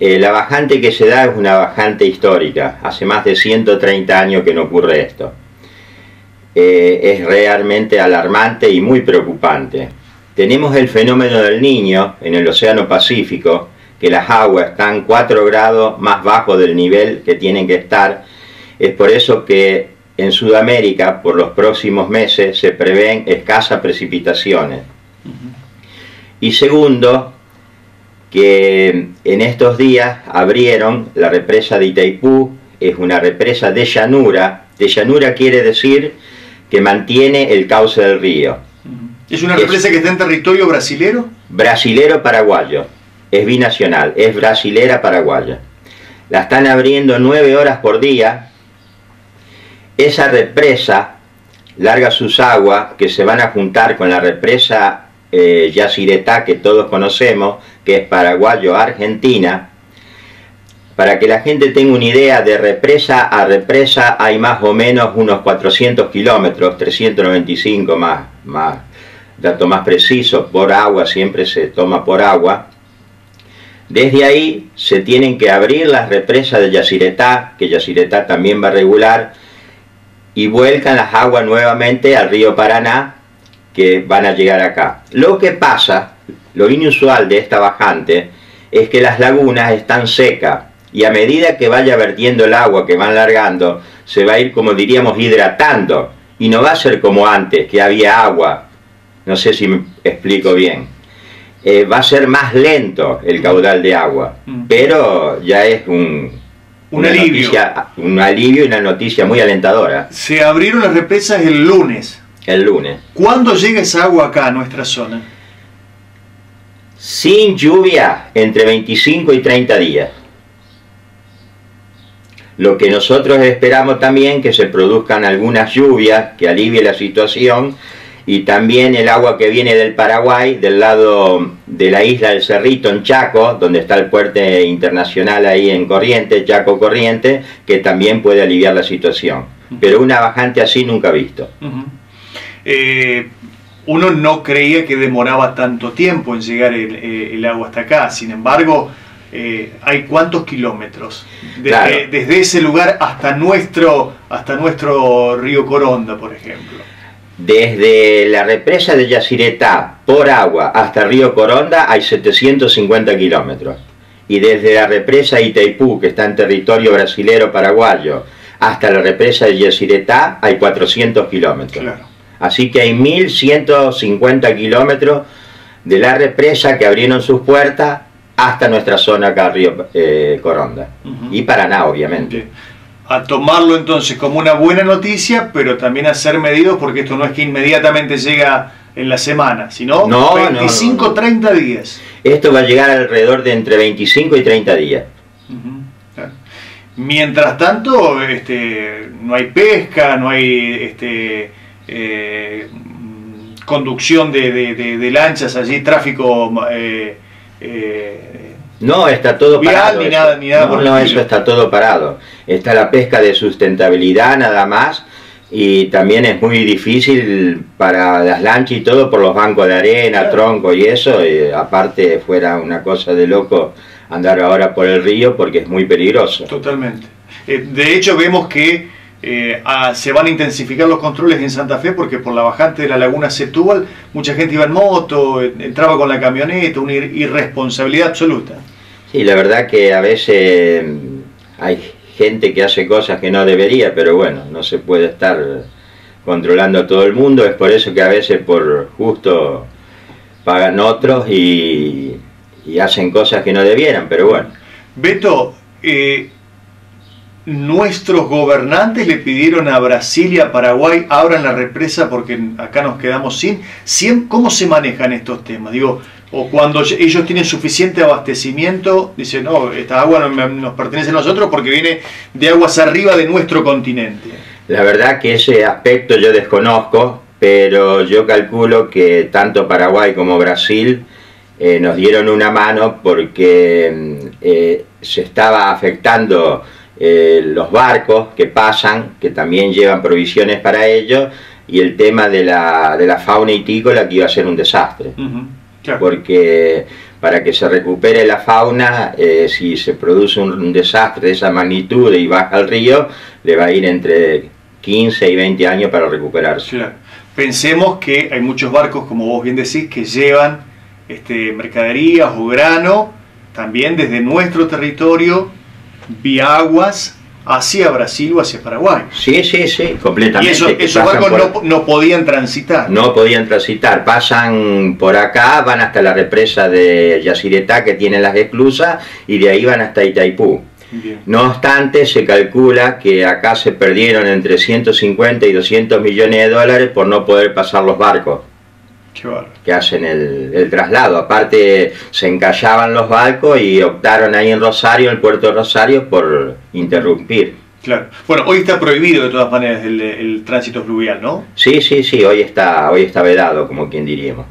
Eh, la bajante que se da es una bajante histórica. Hace más de 130 años que no ocurre esto. Eh, es realmente alarmante y muy preocupante. Tenemos el fenómeno del niño en el Océano Pacífico, que las aguas están 4 grados más bajo del nivel que tienen que estar. Es por eso que en Sudamérica, por los próximos meses, se prevén escasas precipitaciones. Y segundo, que en estos días abrieron la represa de Itaipú, es una represa de llanura, de llanura quiere decir que mantiene el cauce del río. ¿Es una represa que está en territorio brasilero? Brasilero paraguayo, es binacional, es brasilera paraguaya. La están abriendo nueve horas por día. Esa represa larga sus aguas que se van a juntar con la represa eh, Yacyretá que todos conocemos, es paraguayo-argentina, para que la gente tenga una idea, de represa a represa hay más o menos unos 400 kilómetros, 395 más, más, dato más preciso, por agua, siempre se toma por agua. Desde ahí se tienen que abrir las represas de Yacyretá, que Yacyretá también va a regular, y vuelcan las aguas nuevamente al río Paraná, que van a llegar acá. Lo que pasa, lo inusual de esta bajante, es que las lagunas están secas y a medida que vaya vertiendo el agua que van largando, se va a ir, como diríamos, hidratando. Y no va a ser como antes, que había agua. No sé si me explico bien. Eh, va a ser más lento el caudal de agua, mm. pero ya es un, un alivio. un alivio y una noticia muy alentadora. Se abrieron las represas el lunes. El lunes. ¿Cuándo llega esa agua acá a nuestra zona? Sin lluvia, entre 25 y 30 días. Lo que nosotros esperamos también que se produzcan algunas lluvias que alivie la situación y también el agua que viene del Paraguay, del lado de la isla del Cerrito, en Chaco, donde está el puerto internacional ahí en Corriente, Chaco Corriente, que también puede aliviar la situación. Pero una bajante así nunca visto. Eh, uno no creía que demoraba tanto tiempo en llegar el, eh, agua hasta acá. Sin embargo, eh, hay cuántos kilómetros desde, ese lugar hasta nuestro, hasta nuestro río Coronda, por ejemplo. Desde la represa de Yacyretá por agua hasta el río Coronda hay 750 kilómetros. Y desde la represa Itaipú, que está en territorio brasilero paraguayo, hasta la represa de Yacyretá hay 400 kilómetros. Así que hay 1.150 kilómetros de la represa que abrieron sus puertas hasta nuestra zona acá, Río eh, Coronda. Y Paraná, obviamente. A tomarlo entonces como una buena noticia, pero también a ser medidos, porque esto no es que inmediatamente llega en la semana, sino 25 30 días. Esto va a llegar alrededor de entre 25 y 30 días. Mientras tanto, este, no hay pesca, no hay este, eh, conducción de, lanchas allí, tráfico... Eh, eh, no, está todo parado. no, eso está todo parado. Está la pesca de sustentabilidad nada más y también es muy difícil para las lanchas y todo por los bancos de arena, tronco y eso. aparte fuera una cosa de loco andar ahora por el río porque es muy peligroso. Totalmente. de hecho vemos que eh, se van a intensificar los controles en Santa Fe porque por la bajante de la laguna Setúbal mucha gente iba en moto, entraba con la camioneta, una irresponsabilidad absoluta. Sí, la verdad que a veces mm, hay gente que hace cosas que no debería, pero bueno, no se puede estar controlando a todo el mundo, es por eso que a veces por justo pagan otros y, y hacen cosas que no debieran, pero bueno. Beto, eh, nuestros gobernantes le pidieron a Brasil y a Paraguay abran la represa porque acá nos quedamos sin. ¿Cómo se manejan estos temas? Digo, o cuando ellos tienen suficiente abastecimiento, dicen, no, esta agua nos pertenece a nosotros porque viene de aguas arriba de nuestro continente. La verdad que ese aspecto yo desconozco, pero yo calculo que tanto Paraguay como Brasil eh, nos dieron una mano porque mm, eh, se estaba afectando eh, los barcos que pasan, que también llevan provisiones para ellos, y el tema de la, de la fauna itícola que iba a ser un desastre. Porque para que se recupere la fauna, eh, si se produce un, desastre de esa magnitud y baja el río, le va a ir entre 15 y 20 años para recuperarse. Claro. Pensemos que hay muchos barcos, como vos bien decís, que llevan este, mercaderías o grano también desde nuestro territorio vía aguas hacia Brasil o hacia Paraguay. Sí, sí, sí, completamente. Y esos barcos no, podían transitar. No podían transitar, pasan por acá, van hasta la represa de Yacyretá que tiene las esclusas y de ahí van hasta Itaipú. No obstante, se calcula que acá se perdieron entre 150 y 200 millones de dólares por no poder pasar los barcos que hacen el, traslado. Aparte, se encallaban los barcos y optaron ahí en Rosario, en el puerto de Rosario, por interrumpir. Claro. Bueno, hoy está prohibido de todas maneras el, el tránsito fluvial, ¿no? Sí, sí, sí, hoy está, hoy está vedado, como quien diríamos.